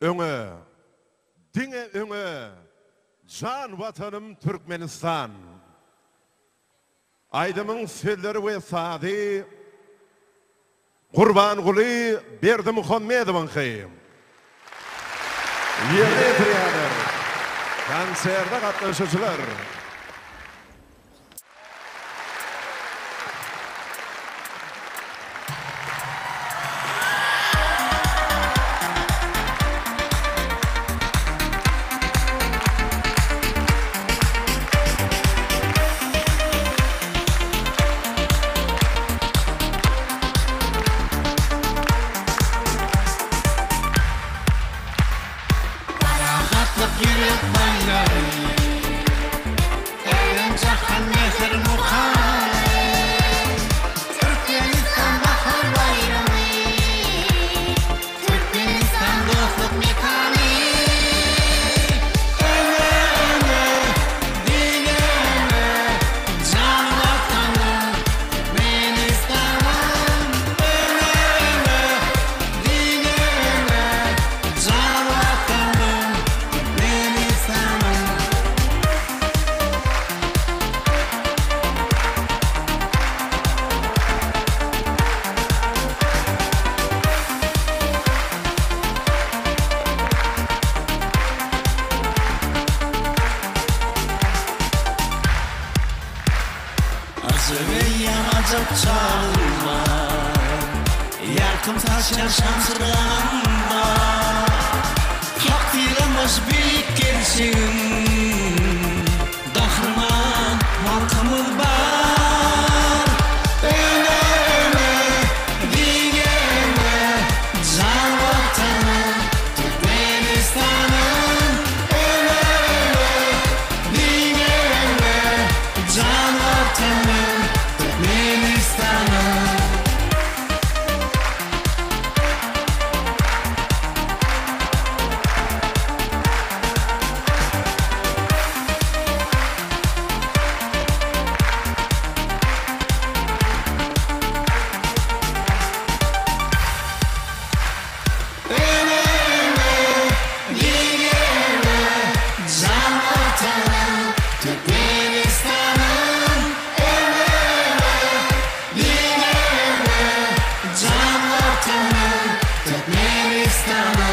öňe diňe öňe jan watanym Türkmenistan aýdymyň söýleri we sady gurban guly Berdi Muhammedowyň hyýym Yerde Konserde gatnaşyçylar. you my yanacak çağrıma Yakım taşlar şanslarında Hak dilemez bir gençim down.